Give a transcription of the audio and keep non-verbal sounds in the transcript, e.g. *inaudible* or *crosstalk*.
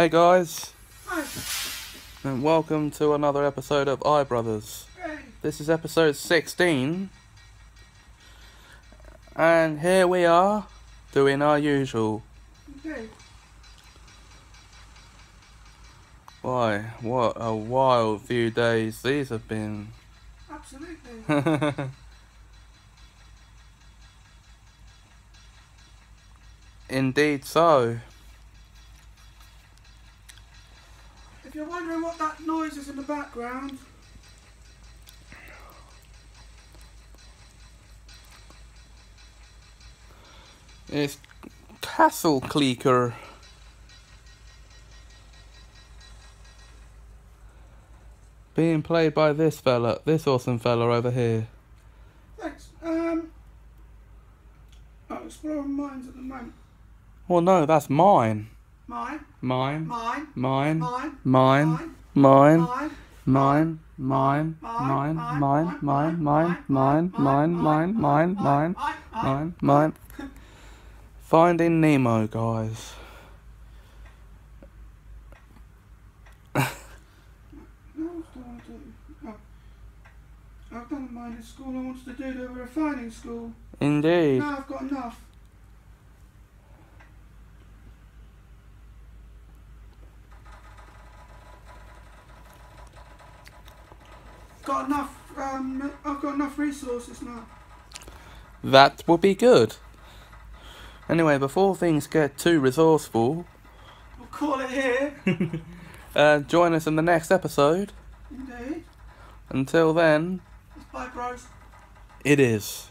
Hey guys, Hi. and welcome to another episode of iBrothers. Hey. This is episode 16, and here we are doing our usual. Okay. Why, what a wild few days these have been. Absolutely. *laughs* Indeed so. If you're wondering what that noise is in the background, It's Castle Clicker. Being played by this fella, this awesome fella over here. thanks. Um, I'm exploring mines at the moment. Well, no, that's mine. Mine, Mine. mine, Mine. mine, Mine. mine, Mine. mine, Mine. Mine. Mine. Mine. Mine. Mine. Mine. Mine. Mine. Mine. Mine. Mine. Finding Nemo, guys. What else do I want to do? Oh. I've done the mining school. I wanted to do the refining school. Indeed. Now I've got enough. Got enough. Um, I've got enough resources now. That would be good. Anyway, before things get too resourceful, We'll call it here. *laughs* uh, join us in the next episode. Indeed. Until then, Bye, bros. it is.